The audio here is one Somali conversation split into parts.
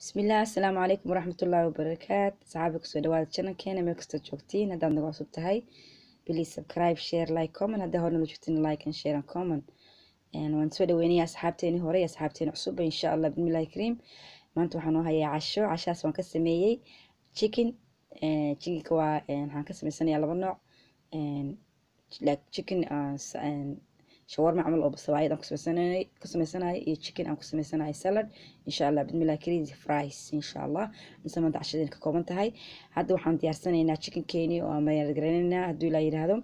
bismillaah asalaamu calaykum waraxmatullaahi wabarakaat saxaabi ku soo dhawaada channelkeena meel kastoo joogtiin haddaad naga cusub tahay please subscribe share like comment. Haddaa hore nala joogtiin like and share and comment. Waan soo dhaweynaya asxaabteeni hore iyo asxaabteeni cusubba insha allah bismillahi kariim maanta waxaan noo hayaa casho cashaas waan ka sameeyey chicken chickenka waa waxaan ka sameysanayaa laba nooc chicken shawarma camal oo sawaayad aan ku sameysanayo iyo chicken aan ku sameysanayo salad. insha allah bismillah crazy fries insha allah insa maanta cashadeen ka kooban tahay hadda waxaan diyaarsanaynaa chickenkeeni oo aan mayargaranaynaa hadduu ilaa yidhaahdo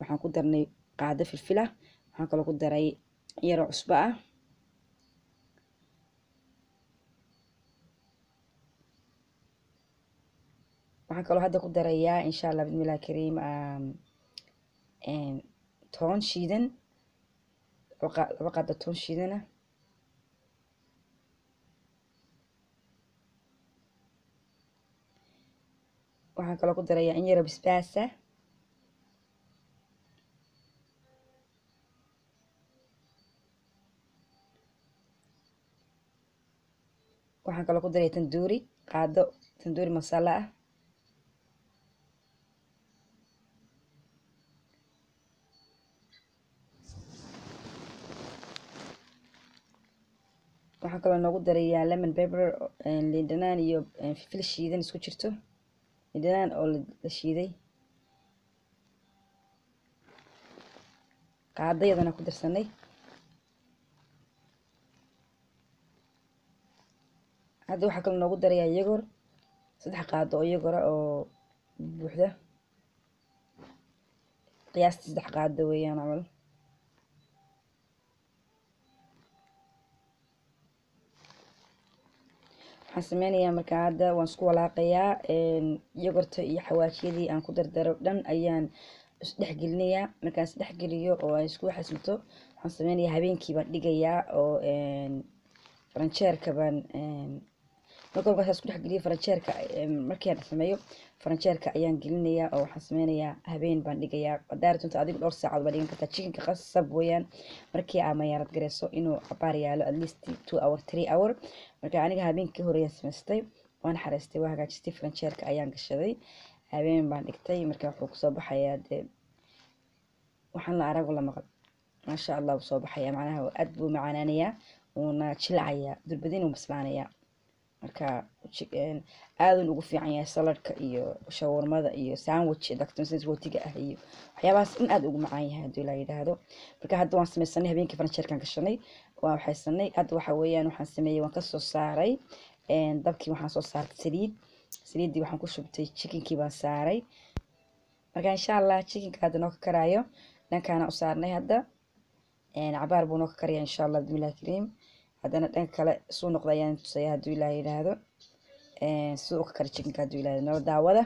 waxaan ku darnay qaado filfila waxaan kaloo ku daray yaroo cusbo ah waxaan kaloo hadda ku darayaa insha allah bismillah kariim toon shiidan laba qaado toon shiidana. Waxaan kaloo ku darayaa in yaro bisbaasa waxaan kaloo ku daraya tanduuri qaado tanduuri masala ah waxaan kaloo noogu darayaa lemon pepper liindhanaan iyo filfil shiidan isku jirto. Liindhanaan oo la shiiday. Qaadayadana ku darsanay hadda waxaa kaloo noogu darayaa yogor saddex qaado oo yogora oo buuxda. Qiyaastii saddex qaado weeyaan camal waxaan sameynayaa markaa hadda waan isku walaaqayaa yogorta iyo xawaajiyadii aan ku dardaro dhan ayaan isdhexgelinayaa markaan isdhexgeliyo oo ay isku xasilto waxaan sameynayaa habeenkii baan dhigayaa oo faranjeerka baan marka markaas isku dhexgeliyo faranjeerka markii aan sameeyo faranjeerka ayaan gelinayaa oo waxaan sameynayaa habeen baan dhigayaa hadaari doonto adigu dhowr saacaod baa dhigan kartaa chickenka qasab weeyaan. Markii aa mayaarad gareyso inuu cabaar yaalo at least two hour three hour. Marka aniga habeenkii horeyaan samaystay waan xareystay waa hagaajistay faranjeerka ayaan gashaday. Habeen baan dhigtay marka wuxuu ku soo baxayaa dee waxaan la arago la maqal maasha allah wuu soo baxayaa macnaha aad buu macaanaanayaa wuuna jilacayaa durbadin uu bislaanayaa marka aadan ugu fiican yahay saladka iyo shawarmada iyo sandwich rootiga ah iyo waxyaabahaas in aad ugu macaan yahay haddii la yidhaahdo. Marka hadda waan sameysanay habeenkii faranjeerkan gashanay waan waxaysanay hadda waxa weeyaan waxaan sameeyey waan ka soo saaray dabkii waxaan soo saartay saliid. Saliiddii waxaan ku shubtay chickenkii baan saaray. Marka insha allah chickenka hadda noo ka karaayo dhankaana u saarnay hadda. Cabaar buu noo ka karaya insha allah bismillahi kariim haddana dhanka kale suu noqda ayaan tusaya hadduu ilaah yidhaahdo. Siduu u ka kara chickenka hadduu ilaahdo nala daawada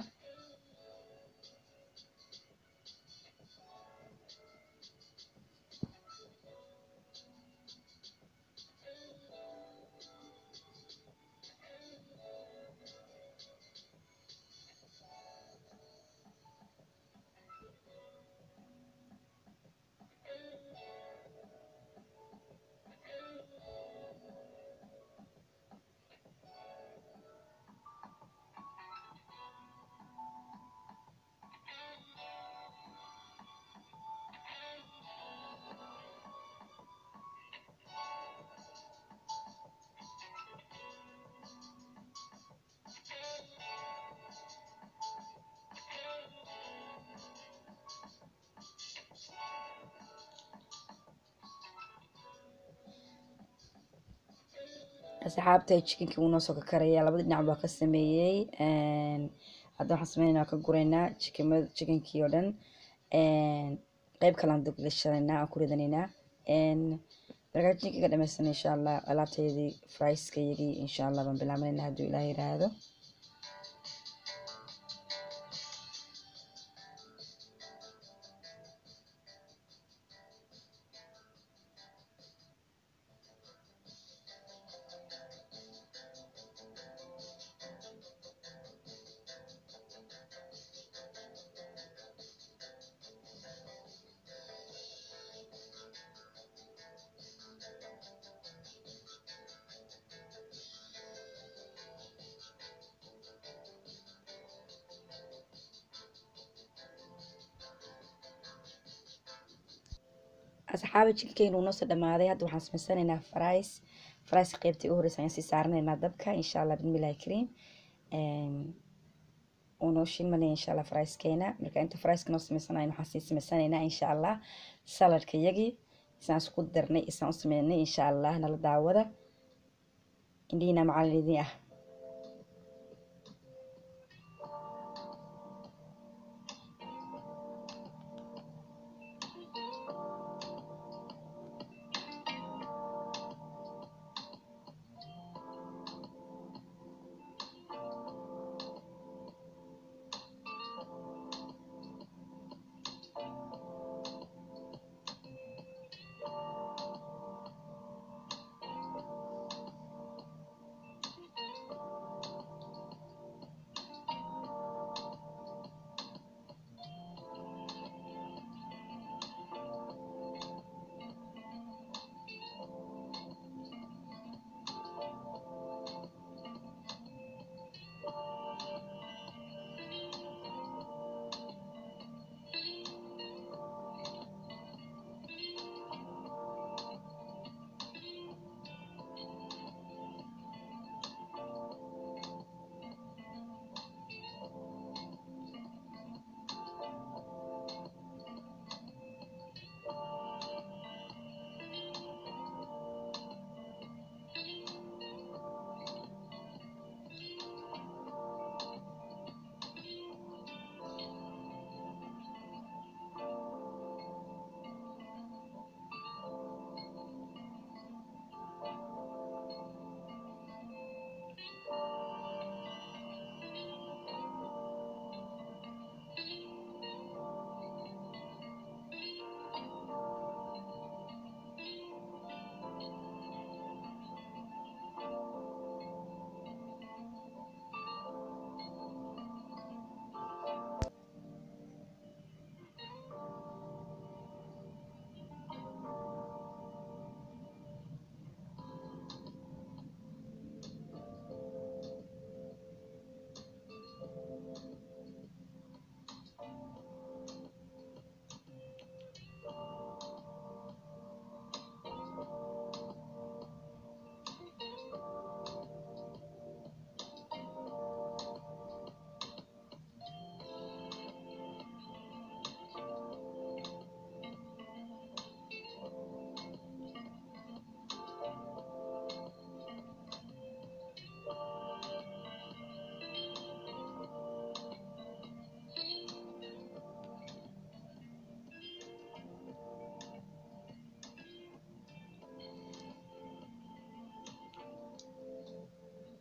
asxaabta chickenkii wuu noosoo ka karayaa labada dhinac baa ka sameeyey. Hadda waxaan sameynayna ka gureynaa chickenmada chickenkii oo dhan. Qeyb kalaan dogashanaynaa aan ku ridanaynaa markaa chickenka dhameysan insha allah alaabteedii frieska iyagii insha allah baan bilaabanayna hadduu ilaah yiraahdo asxaaba jikkeenu noo soo dhamaaday hadda waxaan samaysanaynaa fries fries qeybtii u horeysa ayaan sii saaranaynaa dabka insha allah bismillahi kariim uu noo shilmanaya insha allah frieskeena marka inta frieska noo samaysanayn waxaan sii samaysanaynaa insha allah saladka yagii isaan isku darnay isaan u sameynay insha allah nala daawada indhihiina macalin idin ah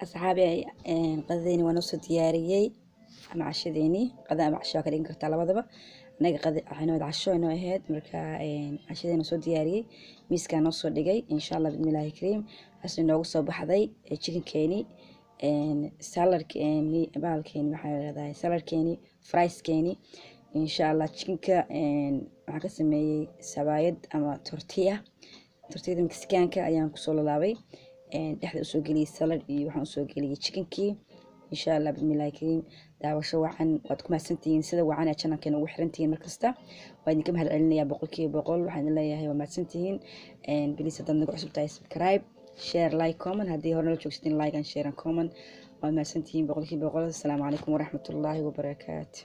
asxaabi qadadeeni waa noo soo diyaariyey ama cashadeeni qada ama casho waa ka dhigan kartaa labadaba anaga qada waxaynood casho inoo ahayd marka cashadeena soo diyaariyey miiskaa noo soo dhigay insha allah bismillahi kariim waxaas inoogu soo baxday chickenkeeni saladkeeni baalkeeni waxaa leedahay saladkeeni frieskeeni insha allah chickenka waxaan ka sameeyey sabaayad ama tortilla tortiyada mexicaanka ayaan ku soo lalaabay dhexda u soo geliyey salad iyo waxaan u soo geliyey chickenkii. Insha allah bismillahi kariim. Daawasho wacan waad ku mahadsantihiin sida wacan ee channelkeena ugu xirantihiin markasta waa idinka mahad celinayaa boqolkiiba boqol waxaan idin leeyahay waa mahadsantihiin. Bilis haddaad nagu cusub tahay subscribe share like comment. Haddii hore nala joogsatiin like and share and comment. Waad mahadsantihiin boqolkiiba boqol. Asalaamu calaykum waraxmatullaahi wabarakaatu